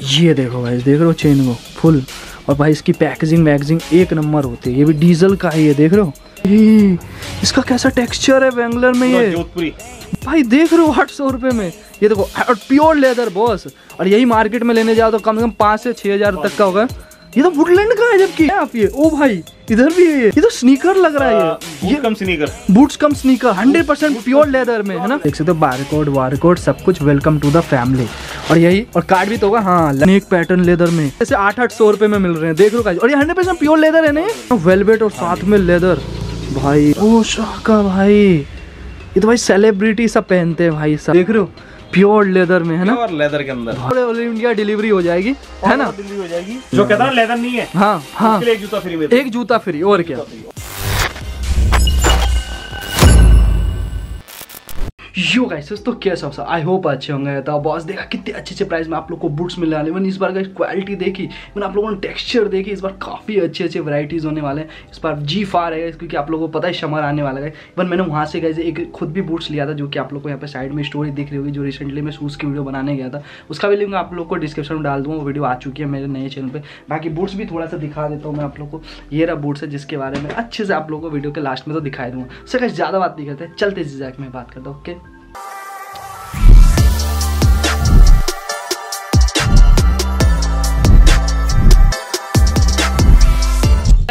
ये देखो भाई देख रहे हो चेन को? फुल और भाई इसकी पैकेजिंग वैकेजिंग एक नंबर होती है। ये भी डीजल का है ये देख रहे हो? इसका कैसा टेक्सचर है बैंगलोर में ये? जोधपुरी। भाई देख रहे हो आठ सौ रुपये में। ये देखो और प्योर लेदर बॉस और यही मार्केट में लेने जाओ तो कम से कम पाँच से छः हज़ार तक का होगा। ये तो वुडलैंड का है जबकि? आप ये ओ भाई इधर भी है ये। ये तो स्नीकर लग रहा है ये। ये cum sneaker boots cum sneaker hundred percent pure leather में है ना? देख सकते हो बार कोड वार कोड सब कुछ वेलकम टू द फैमिली और यही और कार्ड भी तो होगा हाँ नेक पैटर्न लेदर में। जैसे आठ आठ सौ रुपए में मिल रहे हैं देख लो guys। और ये हंड्रेड परसेंट प्योर लेदर है ना वेलवेट और साथ में लेदर भाई ओ शाका भाई। ये तो भाई सेलिब्रिटी सब पहनते हैं भाई सब। देख रहे हो प्योर लेदर में है ना? और लेदर के अंदर। पूरे ऑल इंडिया डिलीवरी हो जाएगी है ना? डिलीवरी हो जाएगी। जो कहता है लेदर नहीं है हाँ हाँ। एक जूता फ्री एक जूता फ्री और क्या? यो गाइस तो कैसा सब आई होप अच्छे होंगे तो बॉस देखा कितने अच्छे अच्छे प्राइस में आप लोग को बूट्स मिलने वाले मैंने इस बार गाइस क्वालिटी देखी, मैंने आप लोगों ने टेक्सचर देखी, इस बार काफ़ी अच्छे अच्छे वैराइटीज़ होने वाले हैं। इस बार जी फार है क्योंकि आप लोगों को पता है शमर आने वाला है इवन मैंने वहाँ से गाइस एक खुद भी बूट्स लिया था, जो कि आप लोग को यहाँ पर साइड में स्टोरी दिख रही होगी, जो रिसेंटली मैं शूज़ की वीडियो बनाने गया था। उसका भी लिंक आप लोग को डिस्क्रिप्शन में डाल दूँगा, वो वीडियो आ चुकी है मेरे नए चैनल पर बाकी बूट्स भी थोड़ा सा दिखा देता हूँ मैं आप लोग को। ये रहा बूट्स है, जिसके बारे में अच्छे से आप लोगों को वीडियो के लास्ट में तो दिखाई दूँगा। सर ज़्यादा बात नहीं करते, चलते जिजाक में बात करता हूँ ओके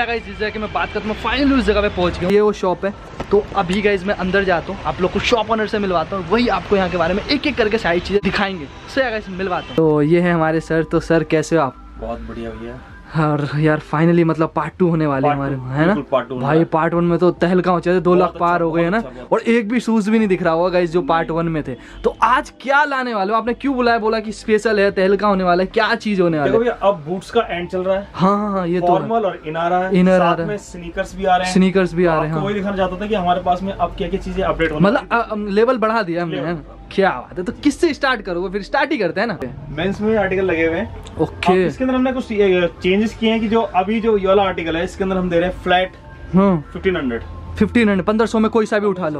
गाइस जिस जगह की मैं बात करता हूँ फाइनली उस जगह पे पहुँच गया ये वो शॉप है। तो अभी गाइस मैं अंदर जाता हूँ। आप लोग को शॉप ऑनर से मिलवाता हूँ। वही आपको यहाँ के बारे में एक एक करके सारी चीज़ें दिखाएँगे। सो गाइस मिलवाता हूँ। तो ये है हमारे सर तो सर कैसे हो आप? बहुत बढ़िया भैया। और यार फाइनली मतलब पार्ट टू होने वाले हमारे है ना? part भाई पार्ट वन में तो तहलका हो जाते दो लाख अच्छा, पार हो गए है ना? अच्छा, और एक भी शूज़ भी नहीं दिख रहा होगा गाइस जो पार्ट वन में थे। तो आज क्या लाने वाले हो? आपने क्यों बुलाया बोला कि स्पेशल है तहलका होने वाला है क्या चीज़ होने वाला है? अब बूट्स का एंड चल रहा है। हाँ हाँ हाँ ये तो। फॉर्मल और इन आ रहा है। Inner आ रहा है। स्नीकर्स भी आ रहे हैं। स्नीकर्स भी आ रहे हैं। वही दिखाना चाहता था कि हमारे पास में अब क्या क्या चीज़ें अपडेट मतलब लेवल बढ़ा दिया हमने है ना? क्या बात है? तो किससे स्टार्ट करोगे? फिर स्टार्ट ही करते हैं ना। मेंस में आर्टिकल लगे हुए हैं। ओके इसके अंदर हमने कुछ चेंजेस किए हैं कि जो अभी जो ये वाला आर्टिकल है इसके अंदर हम दे रहे हैं फ्लैट हाँ 1500 फिफ्टीन हंड्रेड पंद्रह सौ में कोई सा भी उठा लो।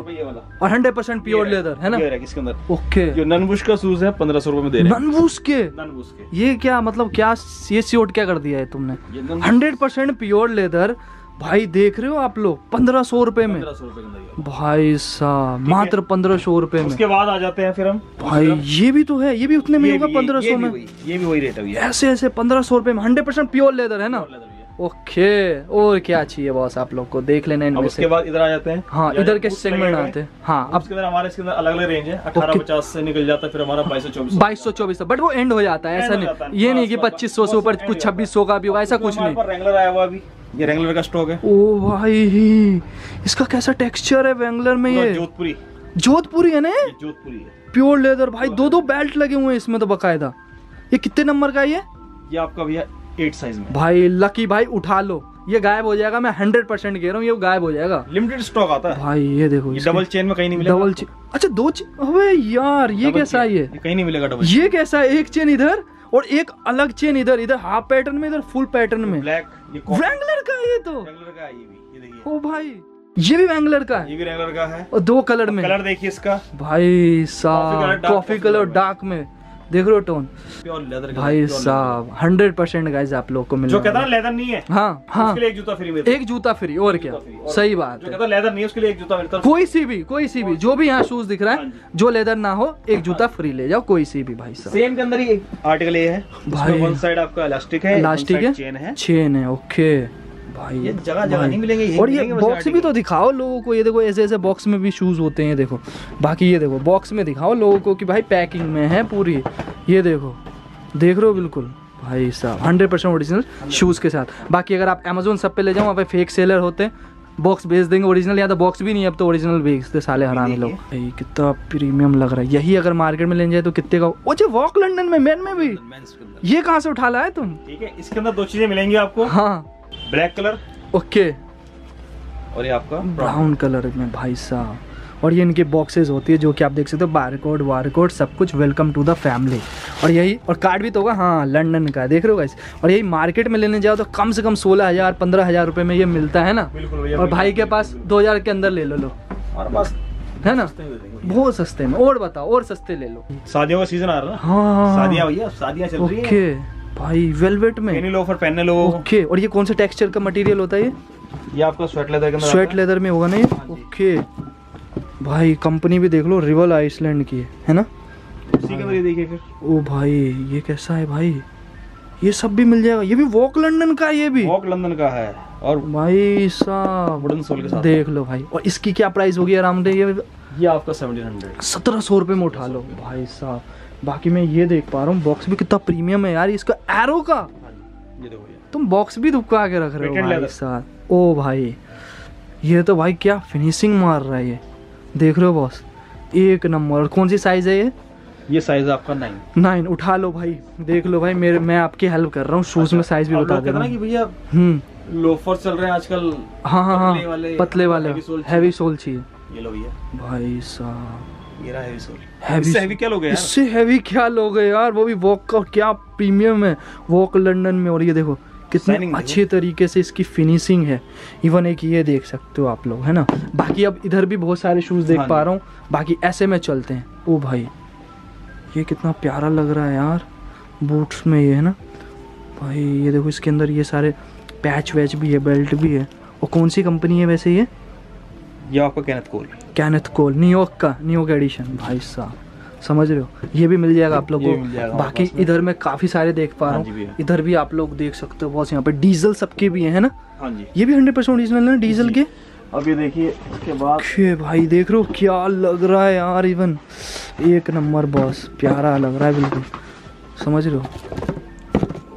और हंड्रेड परसेंट प्योर लेदर है ना? इसके अंदर? ओके जो ननबुश का शूज़ है पंद्रह सौ रुपए में दे रहे ननवूस के? ननबुश के। ये क्या मतलब क्या ये सीओट क्या कर दिया है तुमने? हंड्रेड परसेंट प्योर लेदर भाई देख रहे हो आप लोग? पंद्रह सौ रुपए में। भाई साहब मात्र पंद्रह सौ रुपए में। उसके बाद आ जाते हैं फिर हम। भाई ये भी तो है ये भी उतने में होगा पंद्रह सौ में? ये भी वही रेट है ऐसे ऐसे पंद्रह सौ रुपए में हंड्रेड परसेंट प्योर लेदर है ना? ओके और क्या चाहिए बॉस आप लोग को? देख लेना इनमें उसके से। बाद इधर आ जाते हैं। हाँ इधर के सेगमेंट आते हैं। हैं। हाँ अब इसके अंदर हमारे इसके अंदर अलग अलग रेंज है। अठारह पचास से निकल जाता है फिर हमारा बाईस सौ चौबीस। बाईस सौ चौबीस बट वो एंड हो जाता है ऐसा नहीं। ये नहीं कि पच्चीस सौ से ऊपर कुछ हो है। छब्बीस सौ का भी होगा ऐसा कुछ नहीं। रेंगुलर आया हुआ अभी। ये रेंगुलर का स्टॉक है। ओ भाई इसका कैसा टेक्सचर है बैंगलोर में ये? जोधपुरी। जोधपुरी है ना जोधपुरी है। प्योर लेदर भाई दो दो बेल्ट लगे हुए हैं इसमें तो बकायदा। ये कितने नंबर का है ये? ये आपका भैया एट साइज़ में। भाई लकी भाई उठा लो। ये गायब हो जाएगा मैं हंड्रेड परसेंट कह रहा हूँ ये गायब हो जाएगा। लिमिटेड स्टॉक आता है। भाई ये देखो ये डबल चेन में कहीं नहीं मिलेगा। डबल चेन अच्छा दो चे अबे यार ये कैसा है ये? कहीं नहीं मिलेगा डबल ये कैसा है? एक चेन इधर और एक अलग चेन इधर इधर हाफ़ पैटर्न में इधर फुल पैटर्न में। ब्लैक ये वैंगलर का है ये तो। का ये भी ये देखिए। ओ भाई ये भी वैंगलर का है। ये भी वैंगलर का है। और दो कलर में। कलर देखिए इसका। भाई साहब कॉफ़ी कलर डार्क में। देख रहे हो टोन लेदर भाई साहब हंड्रेड परसेंट गाइज़ आप लोग को। मिल जो कहता है लेदर नहीं है हाँ हाँ। एक जूता फ्री एक जूता फ्री और क्या? सही बात है। लेदर नहीं है उसके लिए एक जूता मिलता है। कोई सी भी कोई सी भी जो भी यहाँ शूज़ दिख रहा हाँ है जो। लेदर ना हो एक जूता फ्री ले जाओ कोई सी भी भाई साहब। सेम के अंदर ही आर्टिकल ये है भाई। भाई। वन साइड आपका इलास्टिक है इलास्टिक है? चेन है। चेन है ओके भाई ये जगह जगह नहीं मिलेंगे और ये बॉक्स भी तो दिखाओ लोगों को ये देखो ऐसे ऐसे बॉक्स में भी शूज़ होते हैं देखो। बाकी ये देखो बॉक्स में दिखाओ लोगों को कि भाई पैकिंग में है पूरी। ये देखो देख रहे हो बिल्कुल? भाई साहब हंड्रेड परसेंट ओरिजिनल शूज़ के साथ। बाकी अगर आप अमेजोन सब पे ले जाओ वहाँ पे फेक सेलर होते हैं बॉक्स भेज देंगे ओरिजिनल या तो बॉक्स भी नहीं अब तो ओरिजिनल भेजते साले हराने लोग। भाई कितना प्रीमियम लग रहा है। यही अगर मार्केट में लेने जाए तो कितने का ओ जे वॉक लंदन में मैन में भी। ये कहाँ से उठा लाए तुम? ठीक है इसके अंदर दो चीज़ें मिलेंगी आपको। हाँ। Black colour? ओके। और ये आपका ब्राउन कलर में भाई साहब। और ये इनके बॉक्सेस होती है जो कि आप देख सकते हो बार कोड वार कोड सब कुछ वेलकम टू द फैमिली और यही और कार्ड भी तो होगा हाँ लंदन का देख रहे हो गाइस और यही मार्केट में लेने जाओ तो कम से कम सोलह हज़ार पंद्रह हज़ार रुपये में ये मिलता है ना? और भाई के पास दो हज़ार के अंदर ले लो लो। हमारे पास है ना। बहुत सस्ते में और बताओ और सस्ते ले लो। शादियों का सीज़न आ रहा है हाँ। शादियाँ भैया शादियाँ चल रही है। भाई वेलवेट में? पेनी लो फिर पहनने लो ओके और ये कौन सा टेक्सचर का मटेरियल होता है ये? ये आपका स्वेट लेदर के अंदर स्वेट लेदर में होगा ना ये? ओके भाई कंपनी भी देख लो रिवल आइसलैंड की है है ना? है। उसी के देखिए फिर। ओ भाई ये कैसा है भाई? ये सब भी मिल जाएगा। ये भी वॉक लंदन का है ये भी? वॉक लंदन का है और भाई साहब वुडन सोल के साथ। देख लो भाई। और इसकी क्या प्राइस होगी आराम से ये? ये आपका सेवनटीन हंड्रेड सत्रह सौ रुपये में उठा लो। भाई साहब बाकी मैं ये देख पा रहा हूँ बॉक्स भी कितना प्रीमियम है यार इसका एरो का। ये देखो तुम बॉक्स भी दुबका के रख रहे हो भाई। साहब। ओ भाई ये तो भाई क्या फिनिशिंग मार रहा है ये। देख रहे हो बॉस एक नंबर। कौन सी साइज़ है ये? ये साइज़ आपका नाइन नाइन उठा लो भाई। देख लो भाई मेरे मैं आपकी हेल्प कर रहा हूँ शूज़ में साइज़ भी बता लोग दे कहते रहा हैं ना हूँ। कि भैया हम्म। लोफर चल रहे हैं आजकल हाँ हाँ पतले वाले, हाँ पतले वाले हैवी सोल चाहिए। ये लो भैया। भाई साहब। ये रहा हैवी सोल Heavy इससे हैवी क्या लोगे यार? इससे हैवी क्या लोगे यार? वो भी वॉक का क्या प्रीमियम है। वॉक लंदन में और ये देखो कितने अच्छे तरीके से इसकी फिनिशिंग है। इवन एक ये देख सकते हो आप लोग है ना? बाकी अब इधर भी बहुत सारे शूज़ देख हाँ पा रहा हूँ। बाकी ऐसे में चलते हैं। ओ भाई ये कितना प्यारा लग रहा है यार। बूट्स में ये है ना? भाई ये देखो इसके अंदर ये सारे पैच वैच भी है बेल्ट भी है। और कौन सी कंपनी है वैसे ये? ये आपका Kenneth Cole Kenneth Cole New York का न्यूयॉर्क एडिशन भाई साहब समझ रहे हो? ये भी मिल जाएगा आप लोग को। बाकी। इधर मैं काफ़ी सारे देख पा रहा हाँ हूँ। इधर भी आप लोग देख सकते हो बहुत यहाँ पे डीजल सबके भी है ना? हाँ जी। ये भी हंड्रेड परसेंट ओरिजिनल है डीजल के? अब ये देखिए उसके बाद भाई देख रहे हो क्या लग रहा है यार इवन एक नंबर बॉस प्यारा लग रहा है बिल्कुल। समझ रहे हो?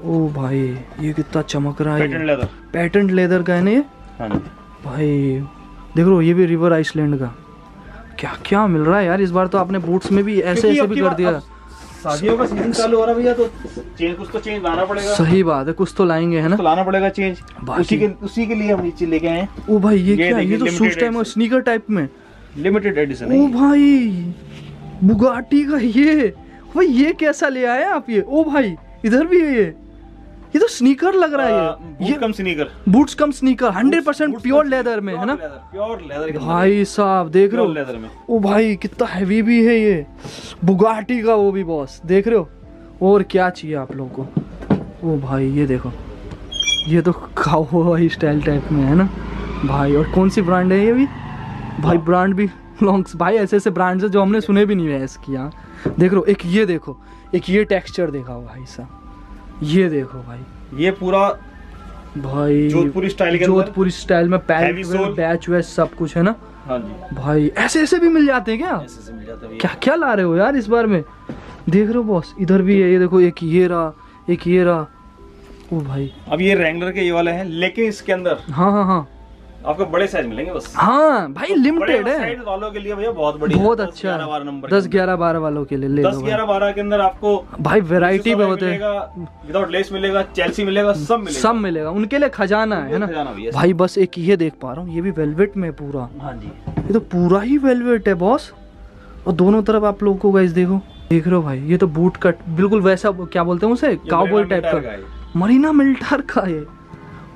ओ भाई ये कितना चमक रहा है। पैटर्न लेदर का है ना ये? हाँ भाई देख लो ये भी रिवर आइसलैंड का। क्या क्या मिल रहा है यार? इस बार तो आपने बूट्स में भी ऐसे ऐसे भी कर दिया। शादियों का सीज़न चालू हो रहा भैया तो चेंज कुछ तो चेंज लाना पड़ेगा। सही बात है कुछ तो लाएँगे है ना? तो लाना पड़ेगा चेंज उसी के उसी के लिए हम नीचे लेके आए ओ भाई ये, ये क्या ये तो शूज़ टाइप में स्नीकर टाइप में। लिमिटेड एडिशन ओ भाई बुगाटी का ये। भाई ये कैसा ले आए आप ये? ओ भाई इधर भी है ये। ये तो स्नीकर लग रहा है ये। Cum sneaker boots cum sneaker hundred percent pure leather में है ना? प्योर लेदर भाई साहब देख रहे हो? लेदर में। ओ भाई कितना हैवी भी है ये। बुगाटी का वो भी बॉस देख रहे हो? और क्या चाहिए आप लोगों को? ओ भाई ये देखो। ये तो काउबॉय स्टाइल टाइप में है ना? भाई और कौन सी ब्रांड है ये भी? भाई ब्रांड भी लॉन्ग्स भाई ऐसे ऐसे ब्रांड्स है जो हमने सुने भी नहीं है इसकी यहाँ देख रहे हो? एक ये देखो एक ये टेक्सचर देखा भाई साहब। ये देखो भाई। ये पूरा भाई जोधपुरी स्टाइल के जोधपुरी स्टाइल में पैंट बैच वैच सब कुछ है ना? हाँ जी। भाई ऐसे ऐसे भी मिल जाते हैं क्या? ऐसे ऐसे मिल जाते हैं क्या क्या ला रहे हो यार इस बार में? देख रहे हो बॉस इधर भी है ये देखो एक ये रहा एक ये रहा। ओ भाई। अब ये रेंगलर के ये वाले हैं लेकिन इसके अंदर हाँ हाँ हाँ। आपको बड़े साइज़ मिलेंगे बस। हाँ भाई लिमिटेड है। साइज़ वालों के लिए भैया बहुत बड़ी बहुत अच्छा। दस ग्यारह बारह वालों के लिए दस ग्यारह बारह के अंदर आपको भाई वैरायटी बहुत है। विदाउट लेस मिलेगा चेल्सी मिलेगा सब मिलेगा। सब मिलेगा। उनके लिए खजाना है ना? भाई बस एक ये देख पा रहा हूँ ये भी वेलवेट में पूरा। हाँ जी। ये तो पूरा ही वेलवेट है बॉस और दोनों तरफ़ आप लोगों को गाइस देखो। देख रहे हो भाई ये तो बूट कट बिल्कुल वैसा क्या बोलते हैं उसे? काउबॉय टाइप का। मरीना मिल्टार का ये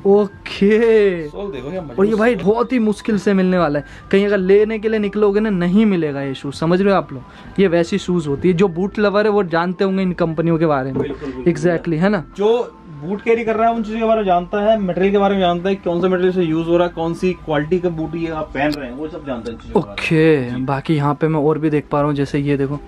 ओके और ये भाई बहुत ही मुश्किल से मिलने वाला है। कहीं अगर लेने के लिए निकलोगे ना नहीं मिलेगा ये शूज़ समझ रहे हो आप लोग? ये वैसी शूज़ होती है जो बूट लवर है वो जानते होंगे इन कंपनियों के बारे में। एग्जैक्टली है ना? जो बूट कैरी कर रहा है उन चीज़ों के बारे में जानता है मटेरियल के बारे में जानता है कौन सा मटेरियल से यूज़ हो रहा है कौन सी क्वालिटी का बूट ये आप पहन रहे हैं वो सब जानते है। ओके बाकी यहाँ पे मैं और भी देख पा रहा हूँ जैसे ये देखो।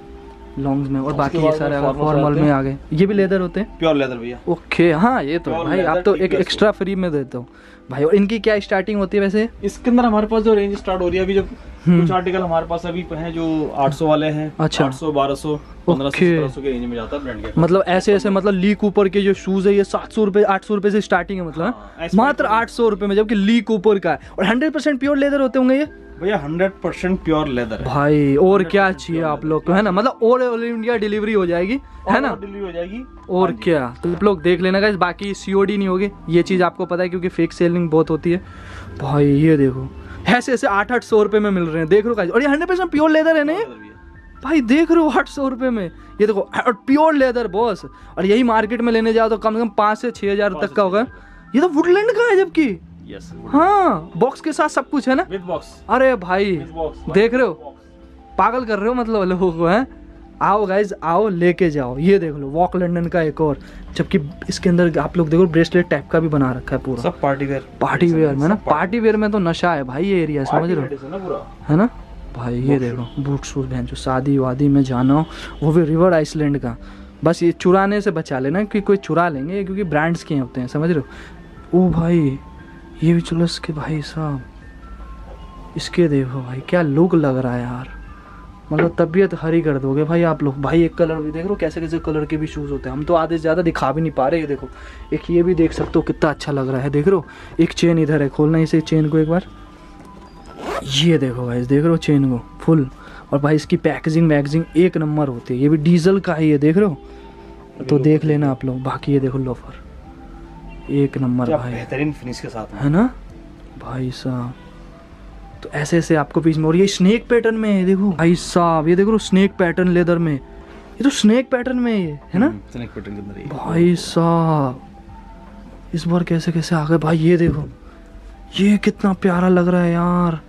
लॉन्ग्स में और बाकी ये सारे फॉर्मल में आ गए। ये भी लेदर होते हैं? प्योर लेदर भैया। ओके हाँ ये तो भाई आप तो एक एक्स्ट्रा फ्री में देते हो। भाई और इनकी क्या स्टार्टिंग होती है वैसे? इसके अंदर हमारे पास जो रेंज स्टार्ट हो रही है अभी जो हम्म। कुछ आर्टिकल हमारे पास अभी हैं जो 800 वाले हैं अच्छा। 800 1200 1500 Okay. 1700 के रेंज में जाता है ब्रांड के। मतलब ऐसे ऐसे मतलब ली कूपर के जो शूज़ है ये सात सौ रुपए आठ सौ रुपए से स्टार्टिंग है मतलब। हाँ? मात्र आठ सौ रुपए में जबकि ली कूपर का है। और हंड्रेड परसेंट प्योर लेदर होते होंगे ये? भैया 100% प्योर लेदर है। भाई और क्या चाहिए आप लोग को है ना? मतलब और ऑल इंडिया डिलीवरी हो जाएगी है ना? डिलीवरी हो जाएगी। और हाँ क्या? तो आप लोग देख लेना गाइस बाकी सीओडी नहीं होगी ये चीज़ आपको पता है क्योंकि फेक सेलिंग बहुत होती है। भाई ये देखो ऐसे ऐसे आठ आठ सौ रुपए में मिल रहे हैं देख लो गाइस और ये हंड्रेड परसेंट प्योर लेदर है ना ये? भाई देख रहे हो आठ सौ रुपए में ये देखो और प्योर लेदर बॉस और यही मार्केट में लेने जाओ तो कम से कम पाँच से छह हज़ार तक का होगा। ये तो वुडलैंड का है जबकि? Yes, हाँ बॉक्स के साथ सब कुछ है ना? With box. अरे भाई देख रहे हो? पागल कर रहे हो मतलब लोगों को हैं? आओ गाइज़ आओ लेके जाओ। ये देख लो वॉक लंडन का एक और जबकि इसके अंदर आप लोग देखो ब्रेसलेट टाइप का भी बना रखा है पूरा। सब पार्टी वेयर पार्टी वेयर में ना? पार्टी वेयर में तो नशा है भाई ये एरिया समझ रहे हो? है ना? भाई ये देखो बूट शूट बहन जो शादी वादी में जाना हो वो भी रिवर आइसलैंड का। बस ये चुराने से बचा लेना क्योंकि कोई चुरा लेंगे क्योंकि ब्रांड्स के होते हैं समझ रहे हो? ओ भाई ये भी चलो के भाई साहब। इसके देखो भाई क्या लुक लग रहा है यार। मतलब तबीयत हरी कर दोगे भाई आप लोग। भाई एक कलर भी देख रहे हो कैसे कैसे कलर के भी शूज़ होते हैं। हम तो आधे ज़्यादा दिखा भी नहीं पा रहे ये देखो। एक ये भी देख सकते हो कितना अच्छा लग रहा है देख रहे हो। एक चेन इधर है खोलना इसे चेन को एक बार। ये देखो भाई देख रहे हो चेन को फुल। और भाई इसकी पैकेजिंग वैकेजिंग एक नंबर होती है। ये भी डीजल का ही है देख रहे हो? तो देख लेना आप लोग। बाकी ये देखो लोफर एक नंबर भाई। बेहतरीन फिनिश के साथ है ना? भाई साहब तो ऐसे ऐसे आपको पीस में और ये स्नेक पैटर्न में है देखो। भाई साहब ये देखो स्नेक पैटर्न लेदर में। ये तो स्नेक पैटर्न में है है ना? स्नेक पैटर्न के अंदर। भाई साहब इस बार कैसे कैसे आ गए? भाई ये देखो ये कितना प्यारा लग रहा है यार।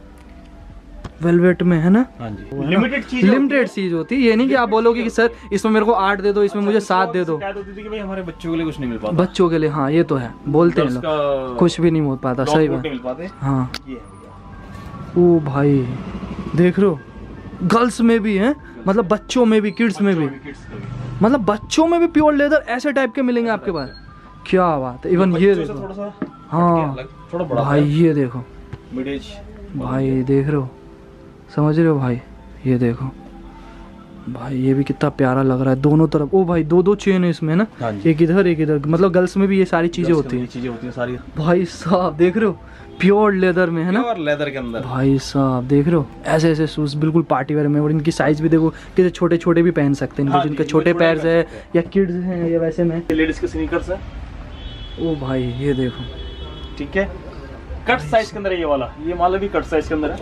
वेलवेट में है ना? हाँ लिमिटेड चीज़ लिमिटेड चीज़ होती है ये नहीं कि आप बोलोगे कि सर इसमें मेरे को आठ दे दो इसमें मुझे सात दे दो। शिकायत होती थी कि भाई हमारे बच्चों के लिए कुछ नहीं मिल पाता। बच्चों के लिए हाँ ये तो है। बोलते हैं लोग। कुछ भी नहीं हो पाता सही बात। नहीं मिल पाते। हाँ। ये है भैया। ओ भाई देख रहे हो? गर्ल्स में भी है मतलब बच्चों में भी किड्स में भी। मतलब बच्चों में भी प्योर लेदर ऐसे टाइप के मिलेंगे आपके पास? क्या बात है इवन ये देखो। हाँ। अलग थोड़ा बड़ा भाई ये देखो। भाई देख रहे हो? समझ रहे हो भाई? ये देखो। भाई ये भी कितना प्यारा लग रहा है। दोनों तरफ़ ओ भाई दो दो चेन है इसमें ना? हाँ एक इधर एक इधर। मतलब गर्ल्स में भी ये सारी चीज़ें होती हैं। चीज़ें होती हैं सारी। भाई साहब देख रहे हो? प्योर लेदर में है ना? और लेदर के अंदर। भाई साहब देख रहे हो? ऐसे ऐसे शूज़ बिल्कुल पार्टी वेयर में और इनकी साइज़ भी देखो कितने छोटे छोटे भी पहन सकते हैं। हाँ जिनके छोटे छोटे पैर है या किड्स हैं या वैसे में। लेडीज़ के स्नीकर्स है। ओ भाई ये देखो। ठीक है। कट साइज़ के अंदर है ये वाला। ये माला भी कट साइज़ के अंदर है।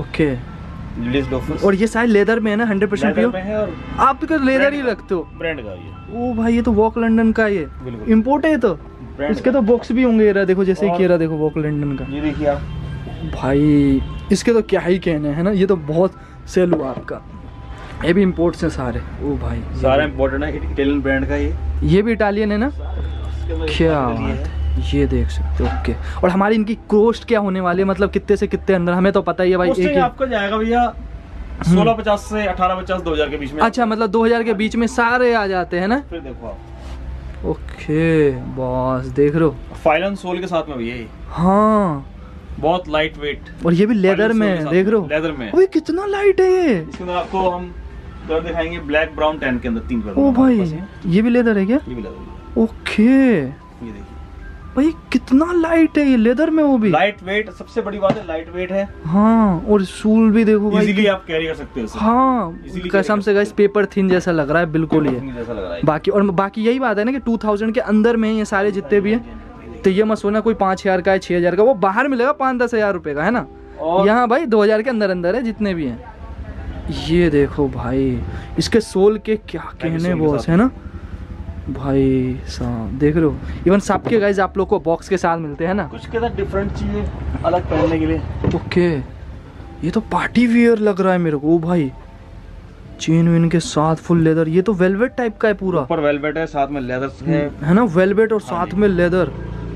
ओके और ये शायद लेदर में है ना हंड्रेड परसेंट प्योर है आप तो लेदर ही रखते हो। ब्रांड का ये। ओ भाई ये तो वॉक लंदन का ये इम्पोर्ट है तो। इसके तो बॉक्स भी होंगे ये देखो जैसे कि देखो वॉक लंदन का। ये देखिए आप। भाई इसके तो क्या ही कहने है ना? ये तो बहुत सेल हुआ आपका। ये भी इम्पोर्ट से सारे। ओ भाई सारा इम्पोर्टेंट है इटालियन ब्रांड का ये। ये भी इटालियन है ना? क्या बात है। ये देख सकते हो ओके। और हमारी इनकी कोस्ट क्या होने वाली है? मतलब कितने से कितने अंदर? हमें तो पता ही है भाई एक आपका जाएगा भैया सोलह पचास से अठारह पचास दो हज़ार के बीच में। अच्छा मतलब 2000 के बीच में सारे आ जाते हैं ना? फिर देखो आप। ओके बॉस देख रहे हो? फाइलन सोल के साथ में भैया ये। हाँ। बहुत लाइट वेट और ये भी लेदर में देख रहे हो? लेदर में। ओए कितना लाइट है ये? अंदर आपको हम कलर दिखाएँगे ब्लैक ब्राउन टैन के अंदर तीन कलर। ओ भाई ये भी लेदर है क्या? ये भी लेदर ओके। ये देखिए। भाई कितना लाइट है ये लेदर में वो भी। लाइट वेट सबसे बड़ी बात है लाइट वेट है। हाँ और सूल भी देखो भाई इजीली आप कैरी कर सकते हो हाँ कसम से गाइस पेपर थिन जैसा लग रहा है बिल्कुल ये है। बाकी और बाकी यही बात है ना कि 2000 के अंदर में ये सारे जितने भी है तो ये मत सोना कोई पाँच हज़ार का है छः हज़ार का वो बाहर मिलेगा पाँच दस हज़ार रुपए का है ना? यहाँ भाई दो हज़ार के अंदर अंदर है जितने भी हैं। ये देखो भाई इसके सोल के क्या कहने बॉस है ना? भाई साहब देख रहे हो? इवन सबके गाइज़ आप लोग को बॉक्स के साथ मिलते हैं ना? कुछ के साथ डिफरेंट चीज़ें अलग पहनने के लिए। ओके। ये तो पार्टी वियर लग रहा है मेरे को ओ भाई। चेन वेन के साथ फुल लेदर ये तो वेलवेट टाइप का है पूरा। ऊपर वेलवेट है साथ में लेदर है। है ना? वेलवेट और हाँ साथ में लेदर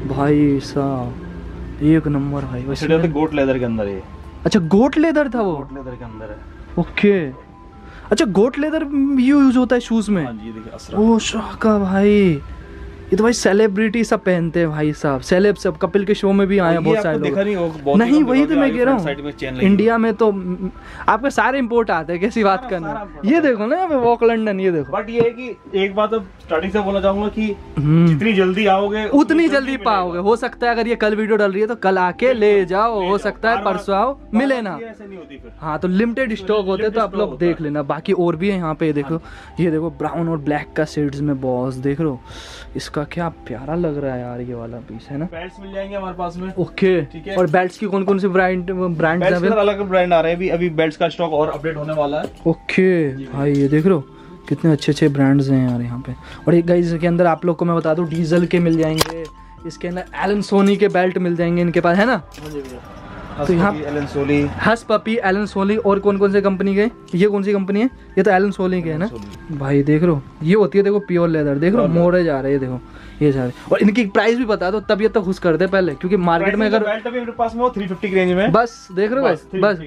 भाई साहब एक नंबर भाई वैसे वैसे गोट लेदर के अंदर है। अच्छा गोट लेदर था वो? गोट लेदर के अंदर है। ओके। अच्छा गोट लेदर यूज़ होता है शूज़ में? ये देखिए ओ शाका भाई ये तो भाई सेलिब्रिटी सब पहनते हैं भाई साहब। सेलेब सब कपिल के शो में भी आए बहुत सारे लोग। नहीं वही तो मैं कह रहा हूँ। इंडिया में तो आपके सारे इम्पोर्ट आते हैं कैसी बात करना ये देखो ना यहाँ वॉक लंदन ये देखो। बट ये है कि एक बात अब स्टार्टिंग से बोलना चाहूँगा कि हम्म। जितनी जल्दी आओगे उतनी जल्दी पाओगे। हो सकता है अगर ये कल वीडियो डल रही है तो कल आके ले जाओ हो सकता है परसों आओ मिले ना। होती हाँ तो लिमिटेड स्टॉक होते हैं तो आप लोग देख लेना। बाकी और भी है यहाँ पे देखो। ये देखो ब्राउन और ब्लैक का शेड्स में बॉस देख लो हो? इसका क्या प्यारा लग रहा है यार ये वाला पीस है ना? बेल्ट्स मिल जाएँगे हमारे पास में। ओके ठीक है। और बेल्ट की कौन कौन सी ब्रांड के हैं अंदर अलग ब्रांड आ रहे हैं अभी अभी बेल्ट्स का स्टॉक और अपडेट होने वाला है। ओके भाई ये देख रहे हो कितने अच्छे अच्छे ब्रांड्स हैं यार यहाँ पे। और एक गाइस के अंदर आप लोग को मैं बता दूँ डीजल के मिल जाएँगे इसके अंदर एलन सोनी के बेल्ट मिल जाएँगे इनके पास है ना? तो यहाँ Allen Solly. Hush Puppy Allen Solly और कौन कौन से कंपनी के? ये कौन सी कंपनी है? ये तो एलन सोली के है ना? भाई देख लो ये होती है देखो प्योर लेदर देख लो मोड़े जा रहे हैं देखो ये सारे और इनकी प्राइस भी बता दो तब ये तो खुश कर दे पहले क्योंकि मार्केट में अगर पास में थ्री फिफ्टी रेंज में। बस देख रहे हो बस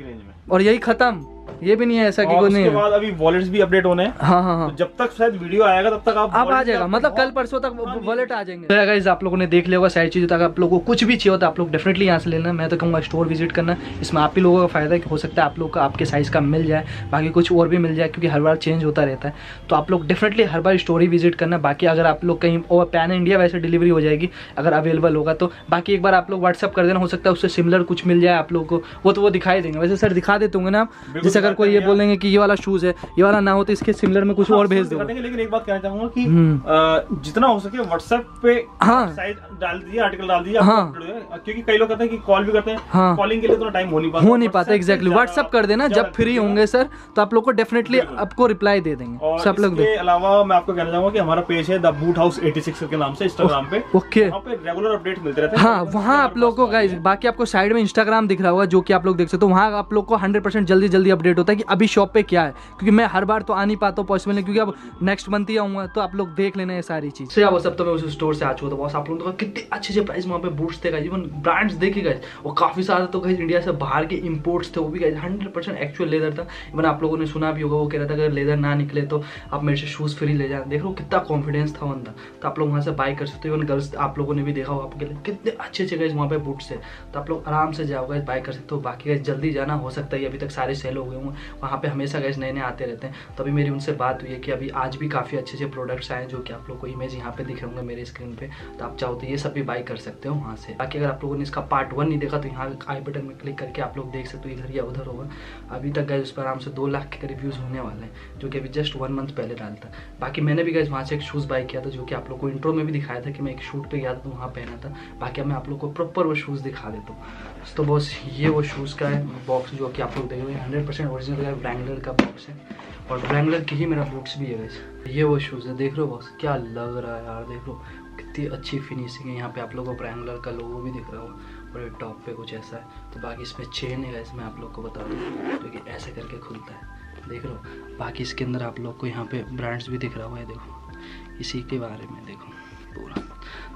और यही खत्म। ये भी नहीं है ऐसा कि कोई नहीं बाद अभी वॉलेट्स भी अपडेट होने हाँ। हाँ हाँ तो जब तक शायद वीडियो आएगा तब तक आप आप आ जाएगा। मतलब कल परसों तक वॉलेट आ जाएँगे। तो आप लोगों ने देख लिया होगा सारी चीज़ों तक आप लोगों को कुछ भी चाहिए होता है आप लोग डेफिनेटली यहाँ से लेना मैं तो कहूँगा स्टोर विज़िट करना इसमें आप ही लोगों का फ़ायदा हो सकता है आप लोग का आपके साइज़ का मिल जाए बाकी कुछ और भी मिल जाए क्योंकि हर बार चेंज होता रहता है। तो आप लोग डेफिनेटली हर बार स्टोर ही विज़िट करना बाकी अगर आप लोग कहीं और पैन इंडिया वैसे डिलीवरी हो जाएगी अगर अवेलेबल होगा तो। बाकी एक बार आप लोग व्हाट्सअप कर देना हो सकता है उससे सिमिलर कुछ मिल जाए आप लोग को। वो तो वो दिखाई देंगे। वैसे सर दिखा देते होंगे ना आप जैसे अगर कोई ये बोलेंगे कि ये वाला शूज़ है ये वाला ना हो तो इसके सिमिलर में कुछ हाँ, और भेज दो। लेकिन एक बात कहना चाहूँगा कि हम्म। जितना हो सके व्हाट्सएप पे हाँ। डाल दीजिए आर्टिकल डाल दीजिए हाँ। क्योंकि कई लोग कहते हैं कि कॉल भी करते हैं। हाँ। कॉलिंग के लिए उतना टाइम हो नहीं पाता। हो नहीं पाता एग्जैक्टली व्हाट्सएप कर देना जब फ्री होंगे सर तो आप लोग को डेफिनेटली आपको रिप्लाई दे देंगे। सब लोग अलावा मैं आपको कहना चाहूँगा कि हमारा पेज है द बूट हाउस 86 के नाम से इंस्टाग्राम पे। ओके। रेगुलर अपडेट मिलते रहते हैं। हाँ वहाँ आप लोग को बाकी आपको साइड में इंस्टाग्राम दिख रहा होगा जो कि आप लोग देख सकते हो वहाँ आप लोग को हंड्रेड जल्दी जल्दी अपडेट होता है कि अभी शॉप पे क्या है? क्योंकि मैं हर बार तो आ नहीं पाता हूँ पॉसिबल नहीं क्योंकि अब नेक्स्ट मंथ ही आऊँगा तो आप लोग देख लेना ये सारी चीज़। से वो सब तो मैं उस स्टोर से आ चुका था बॉस आप लोगों को कितने अच्छे अच्छे प्राइस वहाँ पे बूट्स थे इवन ब्रांड्स देखे गए और काफ़ी सारे तो कहीं इंडिया से बाहर के इम्पोर्ट्स थे, वो भी गए हंड्रेड परसेंट एक्चुअल लेदर था। इवन आप लोगों ने सुना भी होगा, वो कह रहा था अगर लेदर ना निकले तो आप मेरे से शूज़ फ्री ले जाए देख लो कितना कॉन्फिडेंस था बंदा। तो आप लोग वहाँ से बाय कर सकते हो इवन गर्ल्स आप लोगों ने भी देखा होगा आपके लिए। कितने अच्छे अच्छे गए वहाँ पे बूट्स थे। तो आप लोग आराम से जाओगे बाय कर सकते हो। बाकी जल्दी जाना हो सकता है अभी तक सारे सेल हो गए होंगे वहाँ पे हमेशा गए नए नए आते रहते हैं। तो अभी मेरी उनसे बात हुई है कि अभी आज भी काफ़ी अच्छे अच्छे प्रोडक्ट्स आए जो कि आप लोग को इमेज यहाँ पे दिख होंगे मेरे स्क्रीन पे। तो आप चाहो तो ये सब भी बाई कर सकते हो वहाँ से। बाकी अगर आप लोगों ने इसका पार्ट वन नहीं देखा तो यहाँ आई बटन में क्लिक करके आप लोग देख सकते हो इधर या उधर होगा। अभी तक गए उस पर आराम से दो लाख के रिव्यूज़ होने वाले हैं, जो कि अभी जस्ट वन मंथ पहले डालता बाकी मैंने भी गए वहाँ से एक शूज़ बाई किया था जो कि आप लोग को इंट्रो में भी दिखाया था कि मैं एक शूट पर गया था तो वहाँ पहना था। बाकी मैं आप लोग को प्रॉपर वो शूज़ दिखा देता हूँ। तो बस ये वो शूज़ का है बॉक्स जो कि आप लोग देख रहे हैं हंड्रेड परसेंट ओरिजिनल का ब्रैंगलर का बॉक्स है। और ब्रैंगलर की ही मेरा बूट्स भी है वैसे। ये वो शूज़ है, देख रहे हो बॉस क्या लग रहा है यार, देख लो कितनी अच्छी फिनिशिंग है यहाँ पे आप लोगों को ब्रैंगलर का लोगो भी दिख रहा हो। और टॉप पे कुछ ऐसा है। तो बाकी इसमें चेन है इसमें आप लोग को बता दूँ। जो कि ऐसे करके खुलता है। देख लो बाकी इसके अंदर आप लोग को यहाँ पे ब्रांड्स भी दिख रहा हुआ है देखो। इसी के बारे में देखो, पूरा।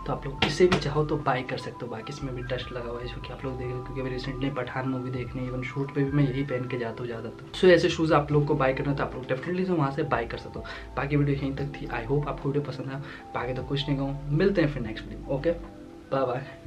तो आप लोग इसे भी चाहो तो बाई कर सकते हो। बाकी इसमें भी डस्ट लगा हुआ है जो कि आप लोग देख रहे हो, क्योंकि रिसेंटली पठान मूवी देखने इवन शूट पे भी मैं यही पहन के जाता हूँ ज़्यादातर। सो ऐसे शूज़ आप लोग को बाई करना तो आप लोग डेफिनेटली से वहाँ से बाई कर सकते हो। बाकी वीडियो यहीं तक थी। आई होप आपको वीडियो पसंद आया। बाकी तो कुछ नहीं कहूँ। मिलते हैं फिर next video okay bye bye